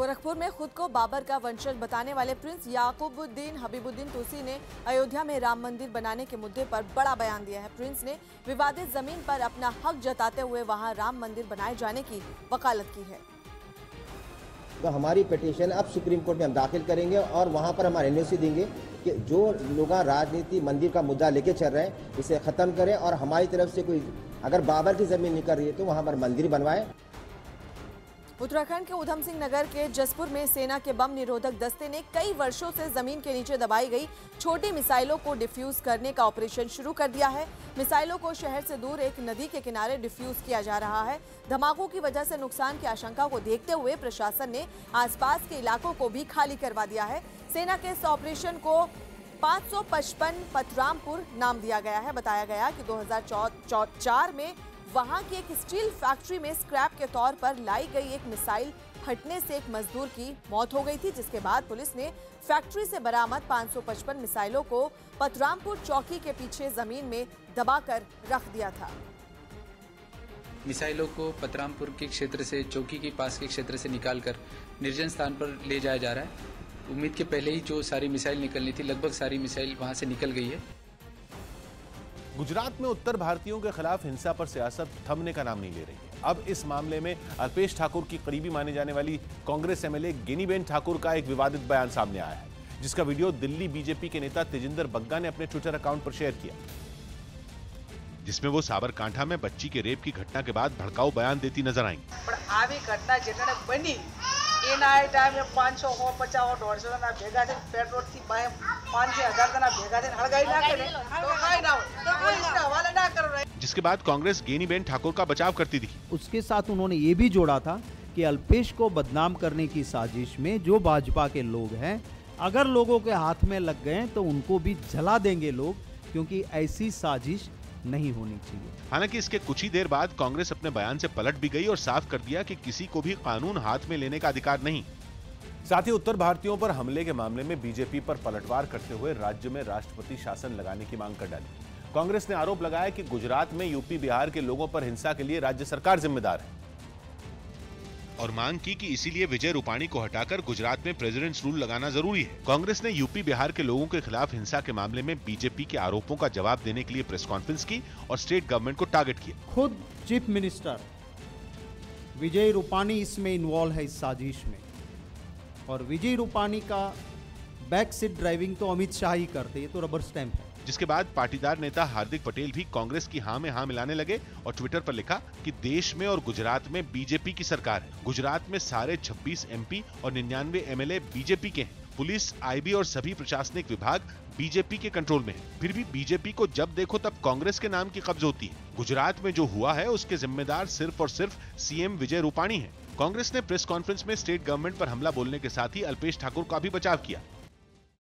गोरखपुर में खुद को बाबर का वंशज बताने वाले प्रिंस याकूबुद्दीन हबीबुद्दीन तुसी ने अयोध्या में राम मंदिर बनाने के मुद्दे पर बड़ा बयान दिया है। प्रिंस ने विवादित ज़मीन पर अपना हक जताते हुए वहाँ राम मंदिर बनाए जाने की वकालत की है। तो हमारी पिटीशन अब सुप्रीम कोर्ट में हम दाखिल करेंगे और वहाँ पर हमारे एनओसी देंगे कि जो लोग राजनीति मंदिर का मुद्दा लेके चल रहे हैं, इसे ख़त्म करें और हमारी तरफ़ से कोई अगर बाबर की ज़मीन निकल रही है तो वहाँ पर मंदिर बनवाएँ। उत्तराखंड के उधम सिंह नगर के जसपुर में सेना के बम निरोधक दस्ते ने कई वर्षों से ज़मीन के नीचे दबाई गई छोटी मिसाइलों को डिफ्यूज करने का ऑपरेशन शुरू कर दिया है। मिसाइलों को शहर से दूर एक नदी के किनारे डिफ्यूज किया जा रहा है। धमाकों की वजह से नुकसान की आशंका को देखते हुए प्रशासन ने आसपास के इलाकों को भी खाली करवा दिया है। सेना के इस ऑपरेशन को 555 पतरामपुर नाम दिया गया है। बताया गया कि 2004 में वहाँ की एक स्टील फैक्ट्री में स्क्रैप के तौर पर लाई गई एक मिसाइल फटने से एक मजदूर की मौत हो गई थी, जिसके बाद पुलिस ने फैक्ट्री से बरामद 555 मिसाइलों को पतरामपुर चौकी के पीछे ज़मीन में दबाकर रख दिया था। मिसाइलों को पतरामपुर के क्षेत्र से, चौकी के पास के क्षेत्र से निकालकर निर्जन स्थान पर ले जाया जा रहा है। उम्मीद के पहले ही जो सारी मिसाइल निकलनी थी, लगभग सारी मिसाइल वहाँ से निकल गई है। गुजरात में उत्तर भारतीयों के खिलाफ हिंसा पर सियासत थमने का नाम नहीं ले रही है अब इस मामले में अल्पेश ठाकुर की करीबी माने जाने वाली कांग्रेस एमएलए गिनीबेन ठाकुर का एक विवादित बयान सामने आया है जिसका वीडियो दिल्ली बीजेपी के नेता तेजिंदर बग्गा ने अपने ट्विटर अकाउंट पर शेयर किया जिसमें वो साबरकांठा में बच्ची के रेप की घटना के बाद भड़काऊ बयान देती नजर आई પણ આવી ઘટના જેટણે બની એના એ ટાઈમે પાંચસો સો પચાસ સો દોઢસો જણા ભેગા થઈને પેટ્રોલથી પાંચસો હજાર જણા ભેગા થઈને હળગાઈ ના કરે તો કાંઈ ના जिसके बाद कांग्रेस गेनीबेन ठाकुर का बचाव करती थी उसके साथ उन्होंने ये भी जोड़ा था कि अल्पेश को बदनाम करने की साजिश में जो भाजपा के लोग हैं अगर लोगों के हाथ में लग गए तो उनको भी जला देंगे लोग क्योंकि ऐसी साजिश नहीं होनी चाहिए। हालाँकि इसके कुछ ही देर बाद कांग्रेस अपने बयान से पलट भी गई और साफ़ कर दिया कि किसी को भी कानून हाथ में लेने का अधिकार नहीं। साथ ही उत्तर भारतीयों पर हमले के मामले में बीजेपी पर पलटवार करते हुए राज्य में राष्ट्रपति शासन लगाने की मांग कर डाली। कांग्रेस ने आरोप लगाया कि गुजरात में यूपी बिहार के लोगों पर हिंसा के लिए राज्य सरकार जिम्मेदार है। और मांग की कि इसीलिए विजय रूपाणी को हटाकर गुजरात में प्रेसिडेंट्स रूल लगाना ज़रूरी है। कांग्रेस ने यूपी बिहार के लोगों के खिलाफ हिंसा के मामले में बीजेपी के आरोपों का जवाब देने के लिए प्रेस कॉन्फ्रेंस की और स्टेट गवर्नमेंट को टारगेट किया। खुद चीफ मिनिस्टर विजय रूपाणी इसमें इन्वॉल्व है इस साजिश में। और विजय रूपाणी का बैक सीट ड्राइविंग तो अमित शाह ही करते ये तो रबर स्टैंप है। जिसके बाद पाटीदार नेता हार्दिक पटेल भी कांग्रेस की हाँ में हाँ मिलाने लगे और ट्विटर पर लिखा कि देश में और गुजरात में बीजेपी की सरकार है। गुजरात में सारे 26 एमपी और 99 एमएलए बीजेपी के हैं। पुलिस, आईबी और सभी प्रशासनिक विभाग बीजेपी के कंट्रोल में है। फिर भी बीजेपी को जब देखो तब कांग्रेस के नाम की कब्ज होती है। गुजरात में जो हुआ है, उसके जिम्मेदार सिर्फ़ और सिर्फ़ सीएम विजय रूपाणी है। कांग्रेस ने प्रेस कॉन्फ्रेंस में स्टेट गवर्नमेंट पर हमला बोलने के साथ ही अल्पेश ठाकुर का भी बचाव किया।